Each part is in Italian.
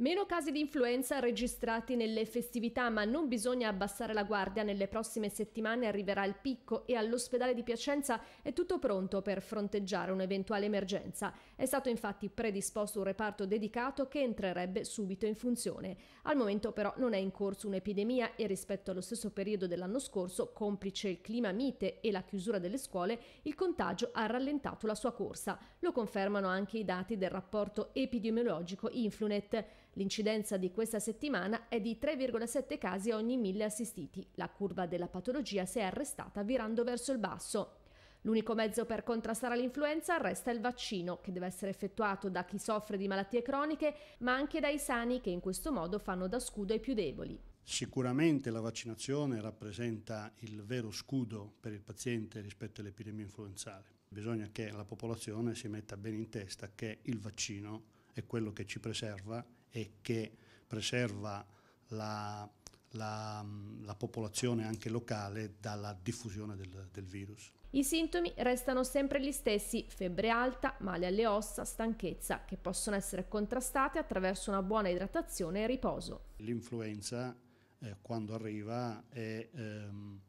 Meno casi di influenza registrati nelle festività, ma non bisogna abbassare la guardia. Nelle prossime settimane arriverà il picco e all'ospedale di Piacenza è tutto pronto per fronteggiare un'eventuale emergenza. È stato infatti predisposto un reparto dedicato che entrerebbe subito in funzione. Al momento però non è in corso un'epidemia e rispetto allo stesso periodo dell'anno scorso, complice il clima mite e la chiusura delle scuole, il contagio ha rallentato la sua corsa. Lo confermano anche i dati del rapporto epidemiologico Influnet. L'incidenza di questa settimana è di 3,7 casi ogni mille assistiti. La curva della patologia si è arrestata virando verso il basso. L'unico mezzo per contrastare l'influenza resta il vaccino, che deve essere effettuato da chi soffre di malattie croniche, ma anche dai sani che in questo modo fanno da scudo ai più deboli. Sicuramente la vaccinazione rappresenta il vero scudo per il paziente rispetto all'epidemia influenzale. Bisogna che la popolazione si metta bene in testa che il vaccino è quello che ci preserva e che preserva la, la, la popolazione anche locale dalla diffusione del, del virus. I sintomi restano sempre gli stessi, febbre alta, male alle ossa, stanchezza, che possono essere contrastate attraverso una buona idratazione e riposo. L'influenza, eh, quando arriva, è ehm,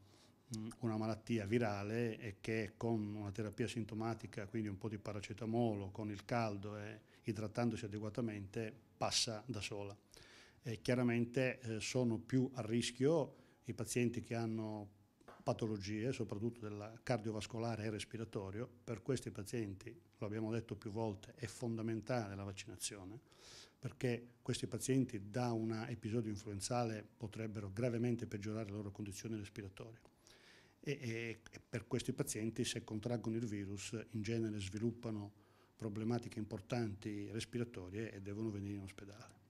una malattia virale e che con una terapia sintomatica, quindi un po' di paracetamolo, con il caldo e idratandosi adeguatamente, passa da sola. E chiaramente eh, sono più a rischio i pazienti che hanno patologie, soprattutto del cardiovascolare e respiratorio. Per questi pazienti, lo abbiamo detto più volte, è fondamentale la vaccinazione perché questi pazienti da un episodio influenzale potrebbero gravemente peggiorare le loro condizioni respiratorie. E, e, e per questi pazienti, se contraggono il virus, in genere sviluppano problematiche importanti respiratorie e devono venire in ospedale.